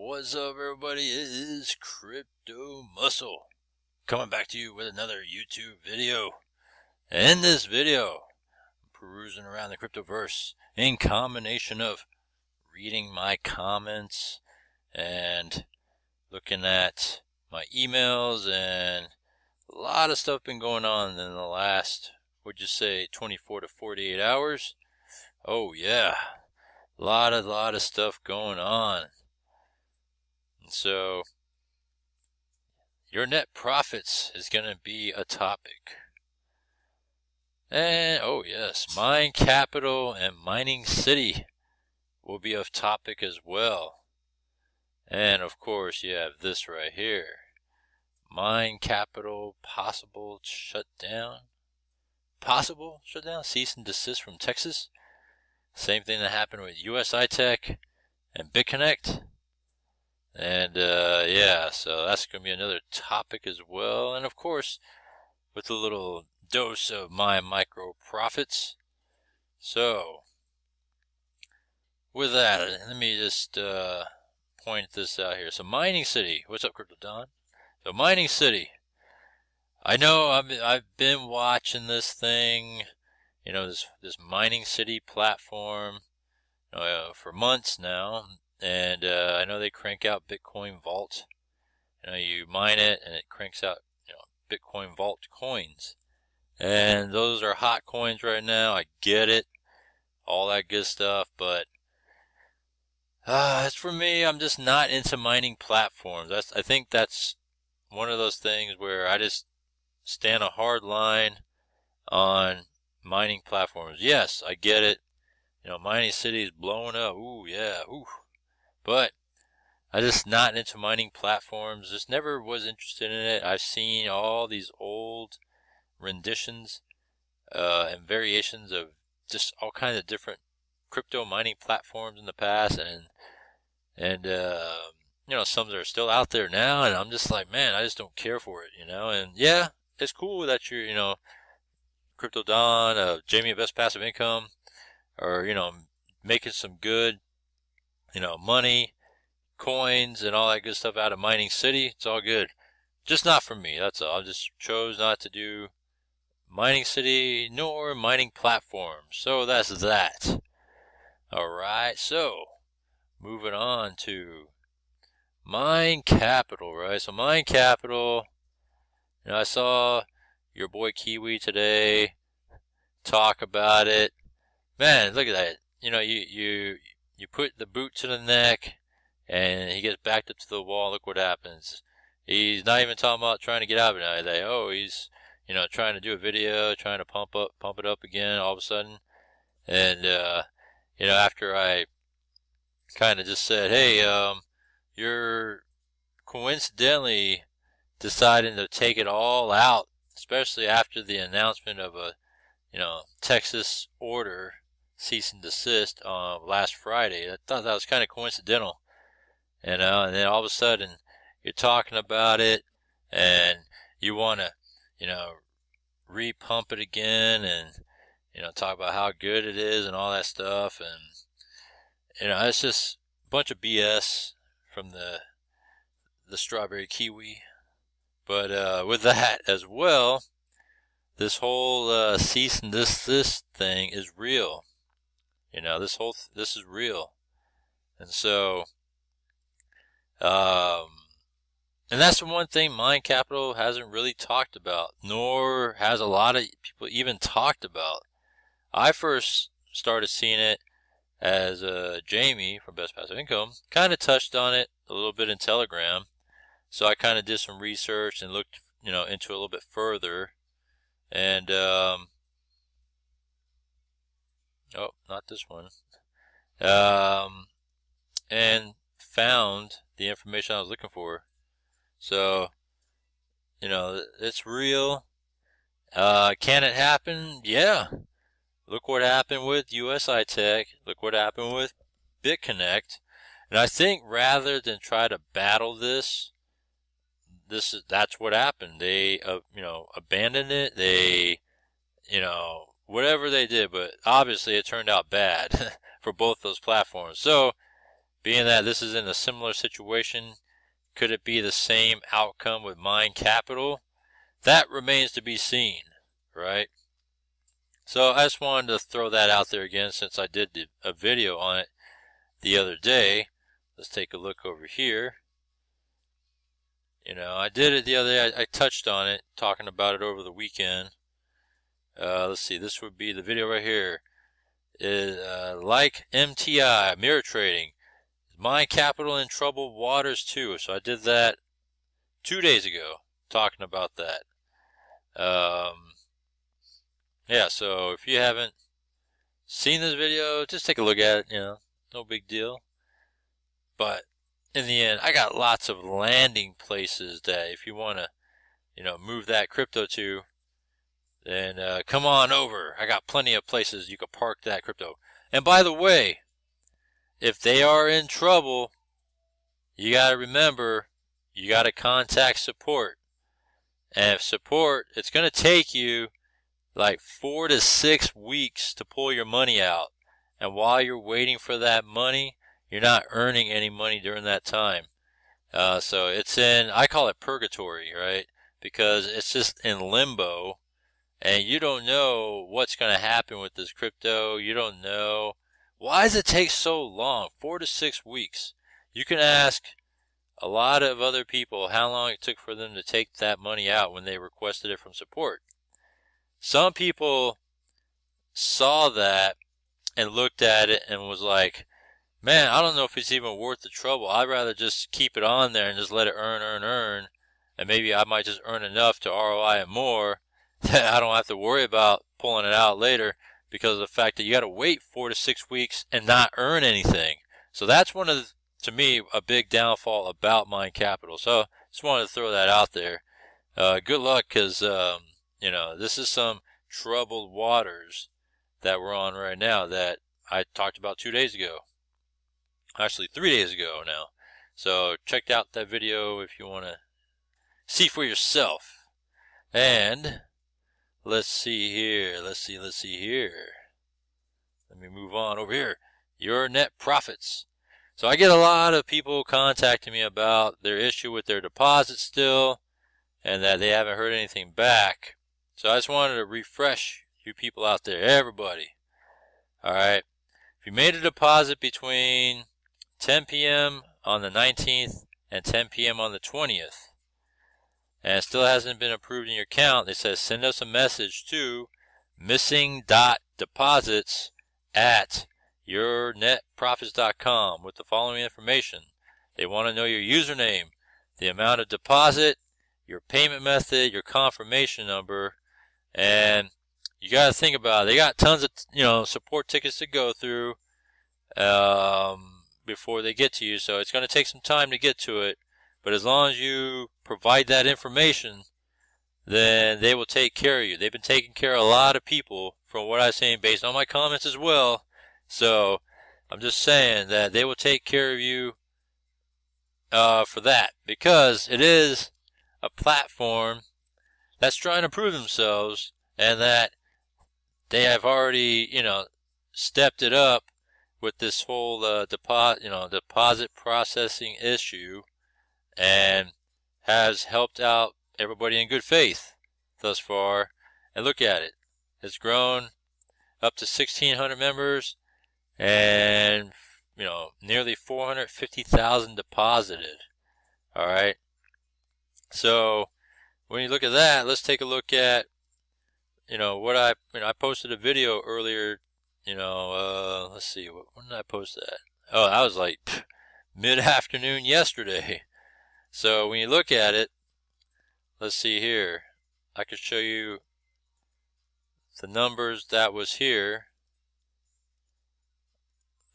What's up, everybody? It is Crypto Muscle coming back to you with another YouTube video. In this video, I'm perusing around the cryptoverse in combination of reading my comments and looking at my emails and a lot of stuff been going on in the last, would you say, 24 to 48 hours? Oh yeah, a lot of lot of stuff going on. So your net profits is going to be a topic. And oh yes, Mind Capital and mining city will be a topic as well. And of course, you have this right here. Mind Capital possible shutdown. Possible shutdown, cease and desist from Texas. Same thing that happened with USI Tech and BitConnect. And uh, yeah, so that's going to be another topic as well. And of course, with a little dose of my micro profits. So, with that, let me just uh, point this out here. So, Mining City. What's up, Crypto Don? So, Mining City. I know I've, been watching this thing you know this this mining city platform uh, for months now, and uh, I know they crank out Bitcoin Vault. You know, you mine it and it cranks out you know Bitcoin Vault coins, and those are hot coins right now. I get it, all that good stuff, but uh, as for me, I'm just not into mining platforms. That's I think that's one of those things where I just stand a hard line on mining platforms. Yes, I get it. You know, mining city is blowing up. Ooh, yeah, ooh. But I just not into mining platforms. Just never was interested in it. I've seen all these old renditions uh, and variations of just all kinds of different crypto mining platforms in the past, and and uh, you know some that are still out there now. And I'm just like, man, I just don't care for it, you know. And yeah, it's cool that you're, you know, Crypto Don, uh, Jamie Best Passive Income, or, you know, making some good, you know, money, coins, and all that good stuff out of Mining City. It's all good. Just not for me, that's all. I just chose not to do Mining City nor mining platforms. So that's that. Alright, so moving on to Mind Capital, right? So Mind Capital, you know, I saw your boy Kiwi today talk about it. Man, look at that. You know, you you you put the boot to the neck, and he gets backed up to the wall. Look what happens. He's not even talking about trying to get out of it. They, oh, he's you know trying to do a video, trying to pump up, pump it up again. All of a sudden, and uh, you know after I kind of just said, hey, um, you're coincidentally deciding to take it all out especially after the announcement of a, you know, Texas order cease and desist uh, last Friday. I thought that was kind of coincidental, you know. And then all of a sudden, you're talking about it, and you want to, you know, repump it again, and you know, talk about how good it is and all that stuff, and you know, it's just a bunch of BS from the the strawberry kiwi but uh, with that as well, this whole uh, cease and desist thing is real. You know, this whole th- this is real, and so, um, and that's the one thing Mind Capital hasn't really talked about, nor has a lot of people even talked about. I first started seeing it as uh, Jamie from Best Passive Income kind of touched on it a little bit in Telegram so I kind of did some research and looked, you know, into it a little bit further. And, um, oh, not this one. Um, and found the information I was looking for. So, you know, it's real. Uh, can it happen? Yeah. Look what happened with USI Tech. Look what happened with BitConnect. And I think rather than try to battle this, this is that's what happened. They uh, you know abandoned it. They you know whatever they did, but obviously it turned out bad for both those platforms. So being that this is in a similar situation, could it be the same outcome with Mind Capital? That remains to be seen, right? So I just wanted to throw that out there again since I did a video on it the other day. Let's take a look over here. You know, I did it the other day. I, I touched on it, talking about it over the weekend. Uh, let's see, this would be the video right here. Is, uh, like MTI, mirror trading. Mind Capital in troubled waters too. So I did that two days ago, talking about that. Um, yeah, so if you haven't seen this video, just take a look at it, you know, no big deal. But in the end, I got lots of landing places that if you want to, you know, move that crypto to, then uh, come on over. I got plenty of places you could park that crypto. And by the way, if they are in trouble, you got to remember, you got to contact support. And if support, it's going to take you like four to six weeks to pull your money out. And while you're waiting for that money, you're not earning any money during that time. Uh, so it's in, I call it purgatory, right? Because it's just in limbo and you don't know what's going to happen with this crypto. You don't know. Why does it take so long? Four to six weeks. You can ask a lot of other people how long it took for them to take that money out when they requested it from support. Some people saw that and looked at it and was like, man, I don't know if it's even worth the trouble. I'd rather just keep it on there and just let it earn, earn, earn. And maybe I might just earn enough to ROI it more that I don't have to worry about pulling it out later because of the fact that you got to wait four to six weeks and not earn anything. So that's one of the, to me, a big downfall about Mind Capital. So just wanted to throw that out there. Uh, good luck because um, you know, this is some troubled waters that we're on right now that I talked about two days ago. Actually, three days ago now. So check out that video if you want to see for yourself. And let's see here. Let's see. Let's see here. Let me move on over here. Your net profits. So I get a lot of people contacting me about their issue with their deposit still and that they haven't heard anything back. So I just wanted to refresh you people out there, everybody. Alright. If you made a deposit between 10 p.m. on the 19th and 10 p.m. on the 20th, and it still hasn't been approved in your account, they says send us a message to missing.deposits at yournetprofits.com with the following information. They want to know your username, the amount of deposit, your payment method, your confirmation number, and you got to think about it. They got tons of you know support tickets to go through um, before they get to you, so it's going to take some time to get to it. But as long as you provide that information, then they will take care of you. They've been taking care of a lot of people, from what I'm saying, based on my comments as well. So I'm just saying that they will take care of you uh, for that because it is a platform that's trying to prove themselves and that they have already, you know, stepped it up with this whole uh, deposit, you know, deposit processing issue and has helped out everybody in good faith thus far. And look at it. It's grown up to 1,600 members and, you know, nearly 450,000 deposited. All right. So, when you look at that, let's take a look at, you know, what I, you know, I posted a video earlier, you know, uh, let's see, when did I post that? Oh, that was like mid-afternoon yesterday. So when you look at it, let's see here. I could show you the numbers that was here.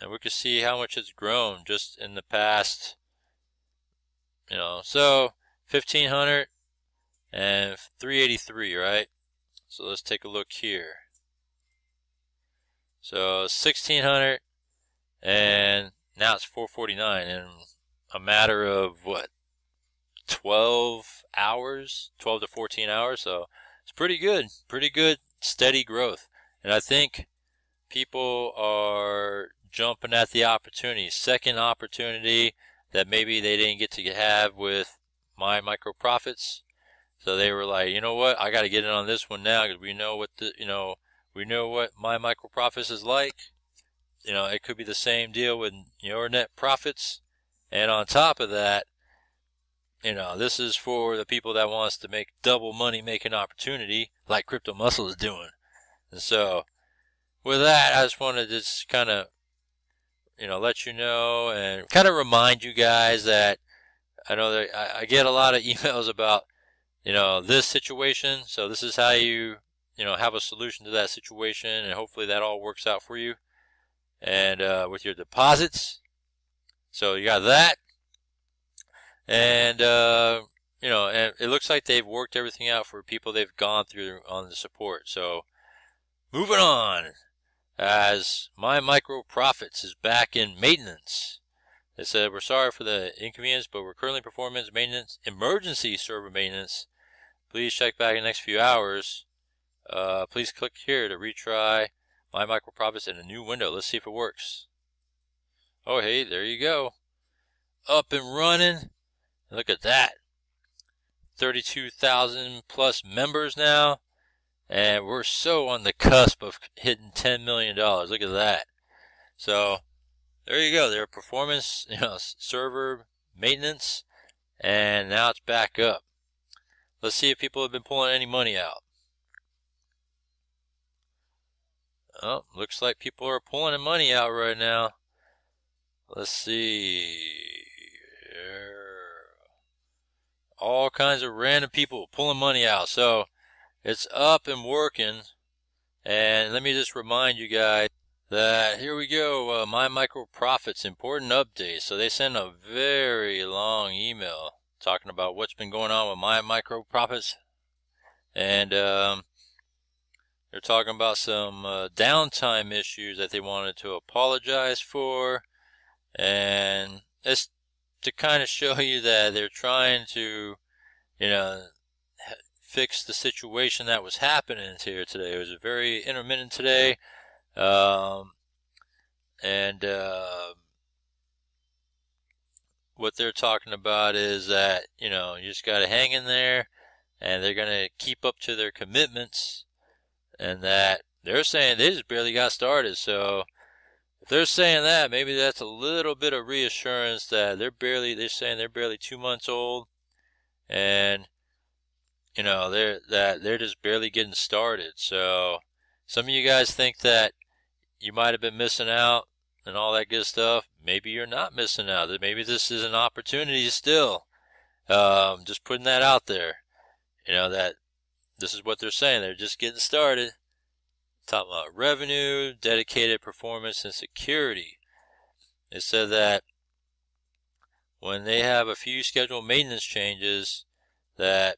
And we can see how much it's grown just in the past, you know, so 1500 and 383, right? So let's take a look here. So 1600 and now it's 449 in a matter of what 12 hours 12 to 14 hours so it's pretty good pretty good steady growth and I think people are jumping at the opportunity, second opportunity that maybe they didn't get to have with my micro profits. So they were like, you know what, I got to get in on this one now because we know what the, you know, we know what my micro profits is like. You know, it could be the same deal with your net profits. And on top of that, you know, this is for the people that wants to make double money making opportunity like Crypto Muscle is doing. And so with that, I just wanted to just kind of, you know, let you know and kind of remind you guys that I know that I, I get a lot of emails about, you know, this situation. So this is how you, you know, have a solution to that situation, and hopefully that all works out for you. And uh, with your deposits, so you got that, and uh, you know, and it looks like they've worked everything out for people they've gone through on the support. So moving on as my micro profits is back in maintenance. They said, we're sorry for the inconvenience, but we're currently performing maintenance, emergency server maintenance. Please check back in the next few hours. Uh, please click here to retry my micro profits in a new window. Let's see if it works. Oh, hey, there you go. Up and running. Look at that. 32,000 plus members now. And we're so on the cusp of hitting $10 million. Look at that. So there you go. Their performance, you know, server maintenance, and now it's back up. Let's see if people have been pulling any money out. Oh, looks like people are pulling the money out right now. Let's see. All kinds of random people pulling money out. So it's up and working. And let me just remind you guys that here we go. Uh, my micro profits important update. So they sent a very long email talking about what's been going on with my micro profits, and um, they're talking about some uh, downtime issues that they wanted to apologize for, and it's to kind of show you that they're trying to, you know, fix the situation that was happening here today. It was very intermittent today. Um, and uh, what they're talking about is that, you know, you just got to hang in there and they're going to keep up to their commitments and that they're saying they just barely got started. So if they're saying that, maybe that's a little bit of reassurance that they're barely, they're saying they're barely two months old and you know, they're that they're just barely getting started. So some of you guys think that you might have been missing out and all that good stuff. Maybe you're not missing out. That maybe this is an opportunity still. Um, just putting that out there. You know that this is what they're saying. They're just getting started. Talking about revenue, dedicated performance, and security. They said that when they have a few scheduled maintenance changes, that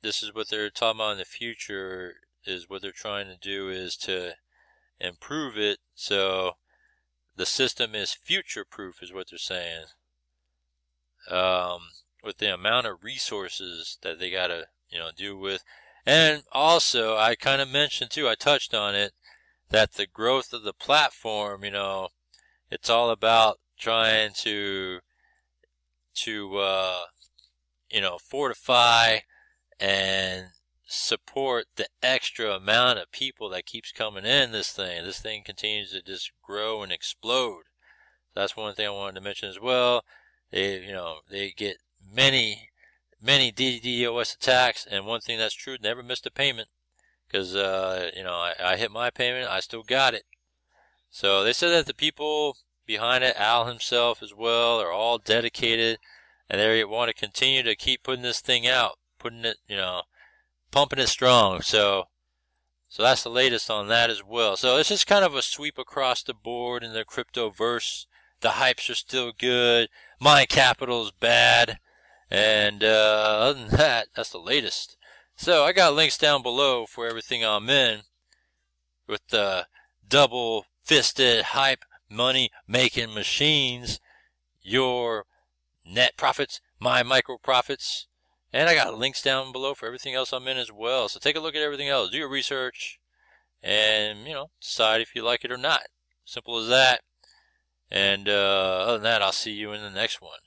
this is what they're talking about in the future is what they're trying to do is to improve it so the system is future proof is what they're saying um, with the amount of resources that they got to you know deal with and also I kind of mentioned too I touched on it that the growth of the platform you know it's all about trying to to uh, you know fortify and support the extra amount of people that keeps coming in this thing. This thing continues to just grow and explode. That's one thing I wanted to mention as well. They, you know, they get many, many DDoS attacks, and one thing that's true, never missed a payment. Because, uh, you know, I, I hit my payment, I still got it. So they said that the people behind it, Al himself as well, are all dedicated, and they want to continue to keep putting this thing out putting it, you know, pumping it strong. So, so that's the latest on that as well. So it's just kind of a sweep across the board in the crypto verse. The hypes are still good. Mind capital is bad. And uh, other than that, that's the latest. So I got links down below for everything I'm in with the double fisted hype money making machines. Your net profits, my micro profits, and I got links down below for everything else I'm in as well. So take a look at everything else. Do your research and, you know, decide if you like it or not. Simple as that. And uh, other than that, I'll see you in the next one.